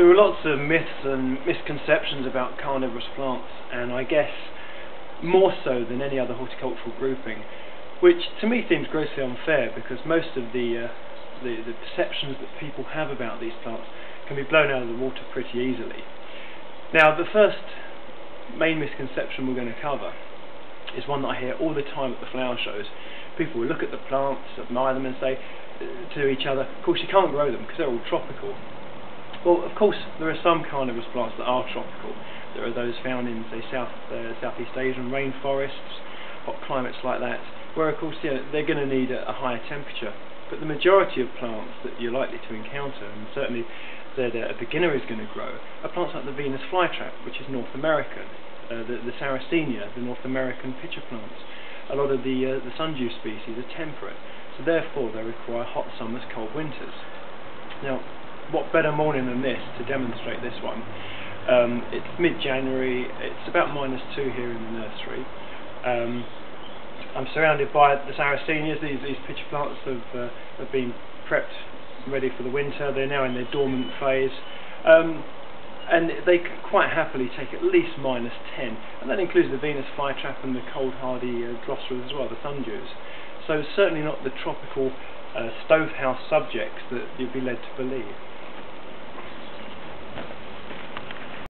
There are lots of myths and misconceptions about carnivorous plants, and I guess more so than any other horticultural grouping, which to me seems grossly unfair because most of the, uh, the, the perceptions that people have about these plants can be blown out of the water pretty easily. Now, the first main misconception we're going to cover is one that I hear all the time at the flower shows. People will look at the plants, admire them, and say uh, to each other, "Of course, you can't grow them because they're all tropical." Well, of course, there are some carnivorous plants that are tropical. There are those found in, say, South uh, Southeast Asian rainforests, hot climates like that, where, of course, yeah, they're going to need a, a higher temperature. But the majority of plants that you're likely to encounter, and certainly that a beginner is going to grow, are plants like the Venus flytrap, which is North American, uh, the, the Sarracenia, the North American pitcher plants. A lot of the, uh, the sundew species are temperate, so therefore they require hot summers, cold winters. Now, what better morning than this to demonstrate this one? Um, it's mid-January, it's about minus two here in the nursery. Um, I'm surrounded by the Sarracenias, these, these pitcher plants have, uh, have been prepped ready for the winter, they're now in their dormant phase. Um, and they quite happily take at least minus 10, and that includes the Venus flytrap and the cold hardy uh, Drosera as well, the sundews. So certainly not the tropical uh, stovehouse subjects that you'd be led to believe.